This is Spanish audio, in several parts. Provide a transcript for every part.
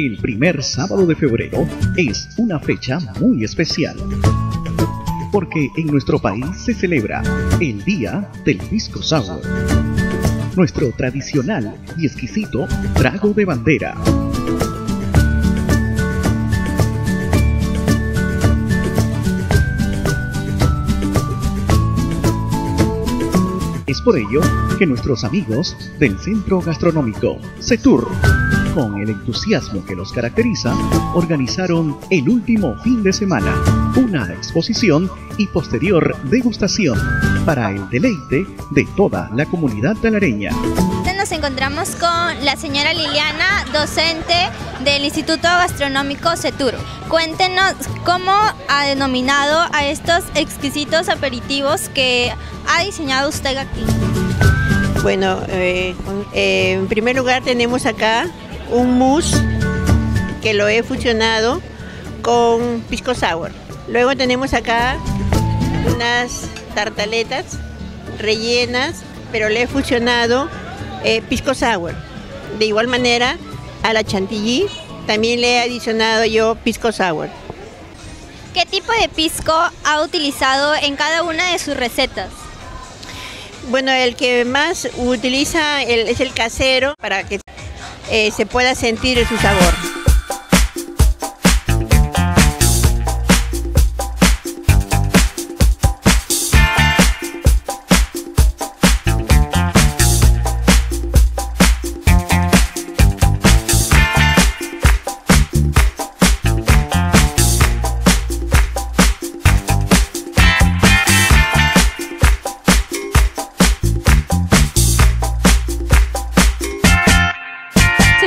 El primer sábado de febrero es una fecha muy especial. Porque en nuestro país se celebra el Día del Pisco Sour. Nuestro tradicional y exquisito trago de bandera. Es por ello que nuestros amigos del Centro Gastronómico CETUR, con el entusiasmo que los caracteriza, organizaron el último fin de semana una exposición y posterior degustación para el deleite de toda la comunidad talareña nos encontramos con la señora Liliana, docente del Instituto Gastronómico CETUR. Cuéntenos cómo ha denominado a estos exquisitos aperitivos que ha diseñado usted aquí. Bueno, eh, eh, en primer lugar tenemos acá un mousse que lo he fusionado con pisco sour. Luego tenemos acá unas tartaletas rellenas, pero le he fusionado eh, pisco sour. De igual manera, a la chantilly también le he adicionado yo pisco sour. ¿Qué tipo de pisco ha utilizado en cada una de sus recetas? Bueno, el que más utiliza es el casero para que eh, se pueda sentir su sabor.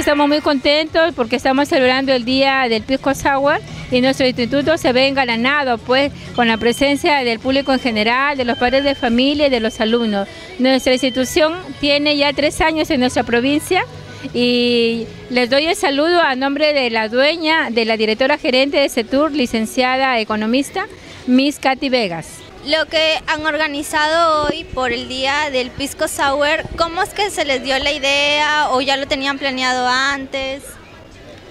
Estamos muy contentos porque estamos celebrando el Día del Pisco Sour y nuestro instituto se ve engalanado pues con la presencia del público en general, de los padres de familia y de los alumnos. Nuestra institución tiene ya tres años en nuestra provincia y les doy el saludo a nombre de la dueña, de la directora gerente de CETUR, licenciada economista, Miss Katy Vegas lo que han organizado hoy por el día del Pisco Sour, ¿cómo es que se les dio la idea o ya lo tenían planeado antes?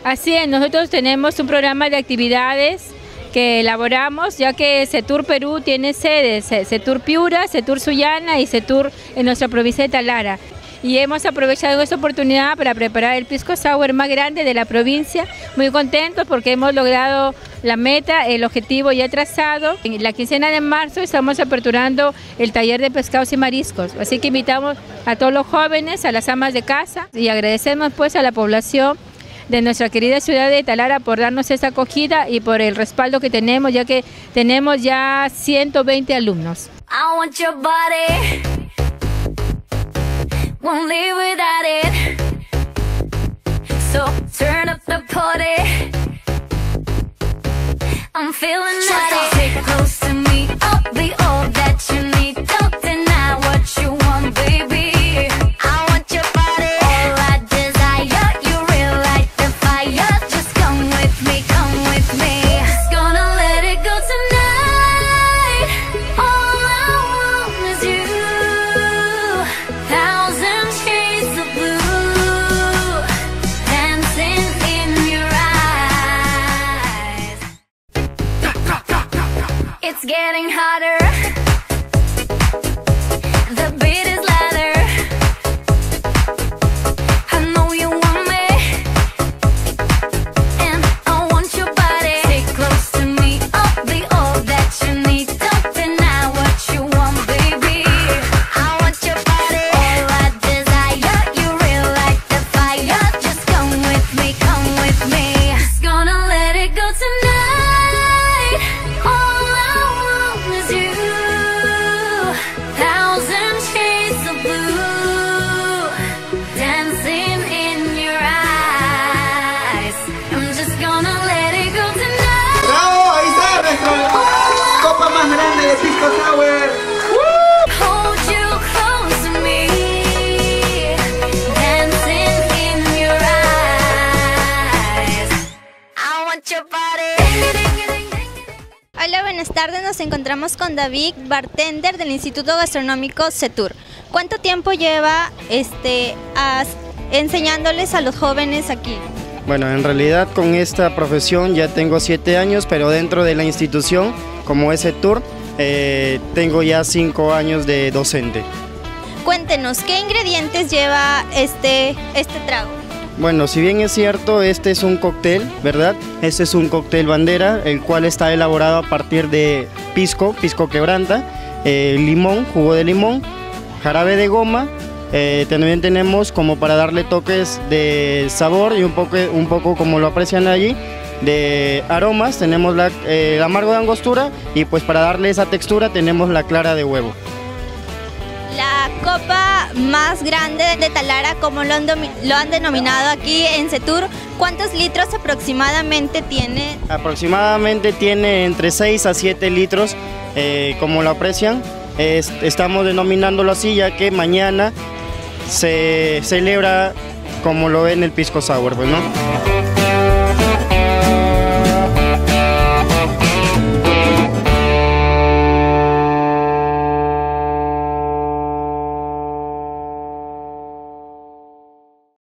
Así es, nosotros tenemos un programa de actividades que elaboramos, ya que CETUR Perú tiene sedes, CETUR Piura, CETUR Sullana y CETUR en nuestra provincia de Talara y hemos aprovechado esta oportunidad para preparar el pisco sour más grande de la provincia. Muy contentos porque hemos logrado la meta, el objetivo ya trazado. En la quincena de marzo estamos aperturando el taller de pescados y mariscos, así que invitamos a todos los jóvenes, a las amas de casa y agradecemos pues a la población de nuestra querida ciudad de Talara por darnos esta acogida y por el respaldo que tenemos, ya que tenemos ya 120 alumnos. Won't live without it. So turn up the party. I'm feeling naughty. Take close to me. I'll be all that you need. Getting hotter Hola, buenas tardes. Nos encontramos con David, bartender del Instituto Gastronómico CETUR. ¿Cuánto tiempo lleva este, enseñándoles a los jóvenes aquí? Bueno, en realidad con esta profesión ya tengo siete años, pero dentro de la institución, como ese tour, eh, tengo ya cinco años de docente. Cuéntenos, ¿qué ingredientes lleva este, este trago? Bueno, si bien es cierto, este es un cóctel, ¿verdad? Este es un cóctel bandera, el cual está elaborado a partir de pisco, pisco quebranta, eh, limón, jugo de limón, jarabe de goma. Eh, también tenemos como para darle toques de sabor y un poco, un poco como lo aprecian allí, de aromas. Tenemos la, eh, el amargo de angostura y pues para darle esa textura tenemos la clara de huevo. La copa más grande de Talara, como lo han, lo han denominado aquí en Setur, ¿cuántos litros aproximadamente tiene? Aproximadamente tiene entre 6 a 7 litros, eh, como lo aprecian. estamos denominándolo así ya que mañana se celebra como lo ven el Pisco Sour, pues, ¿no?